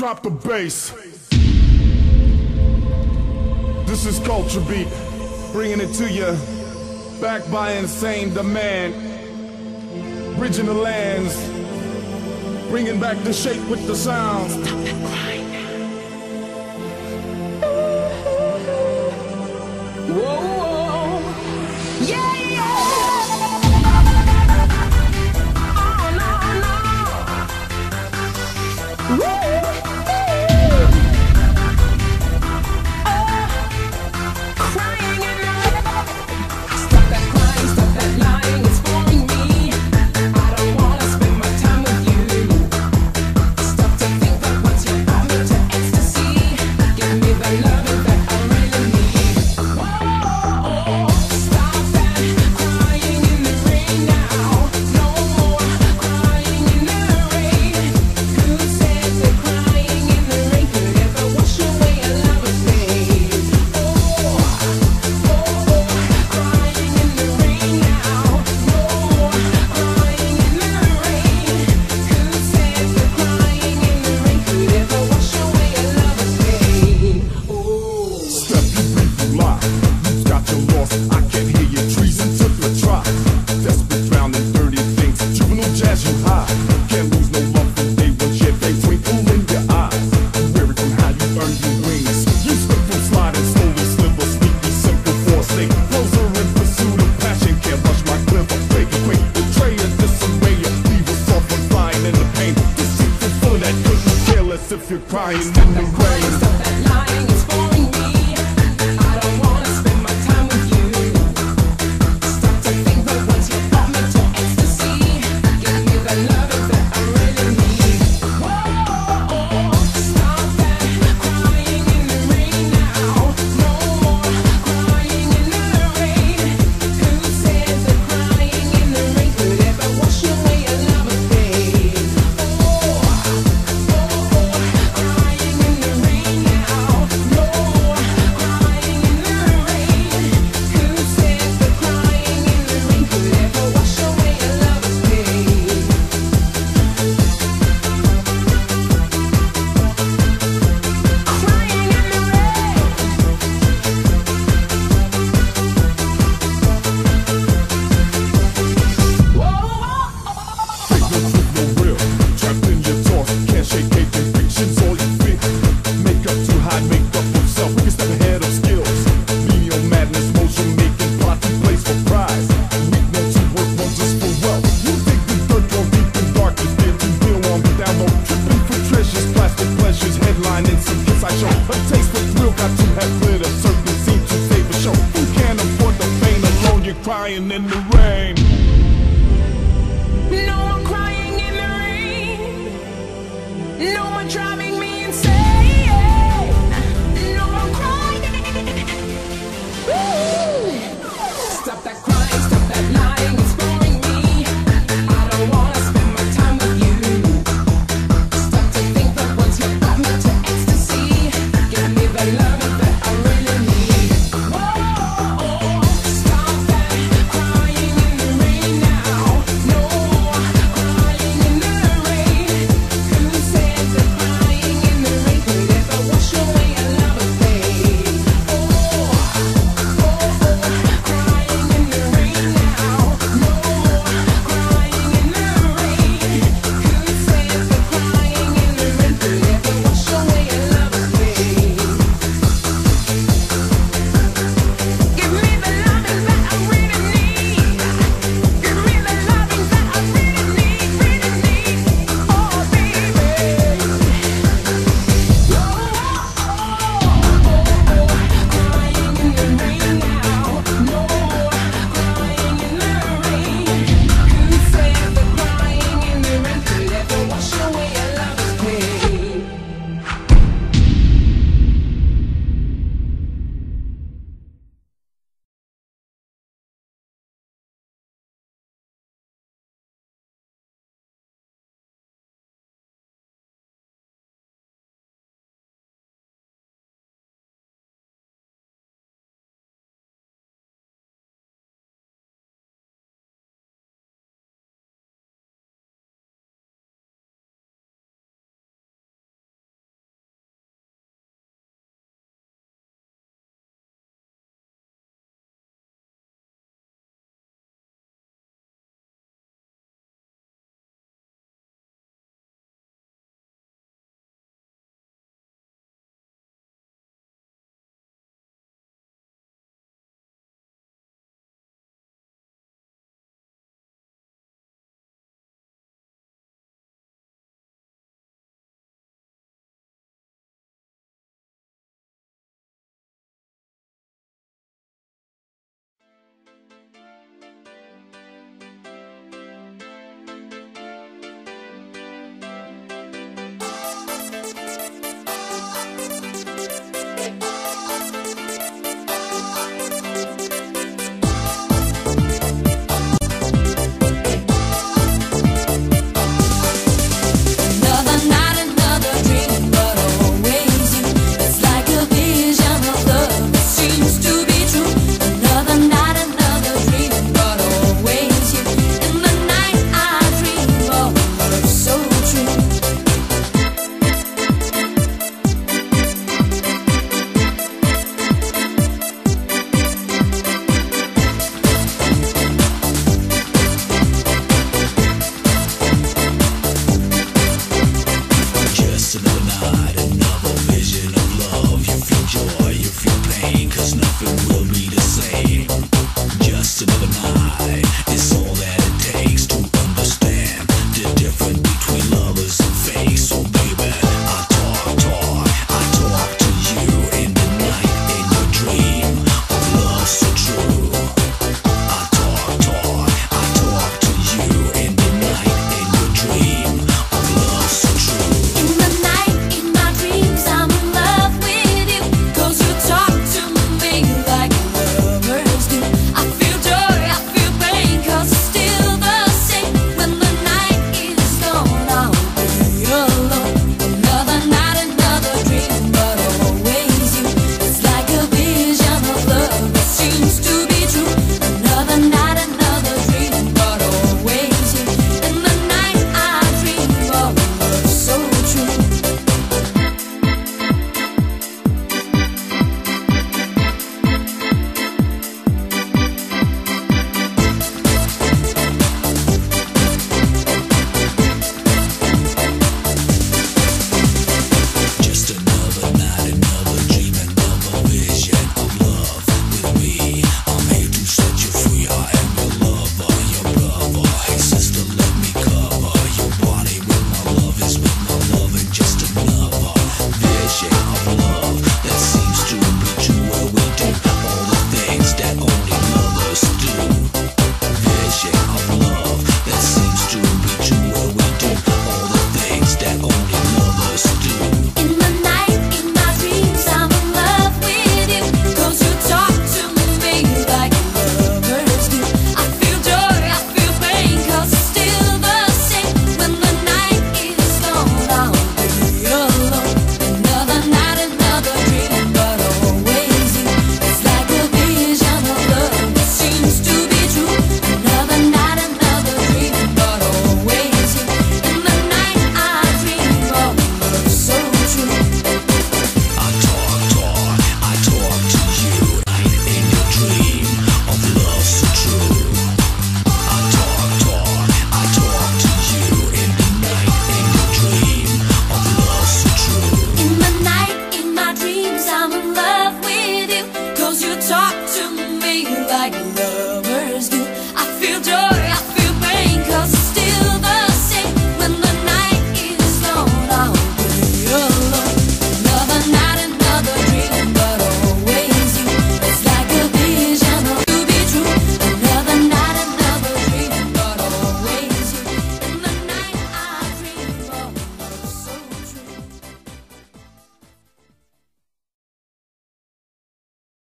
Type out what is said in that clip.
Drop the bass. This is Culture Beat, bringing it to you. Back by insane demand. Bridging the lands. Bringing back the shape with the sounds. Stop the crying. Thank you.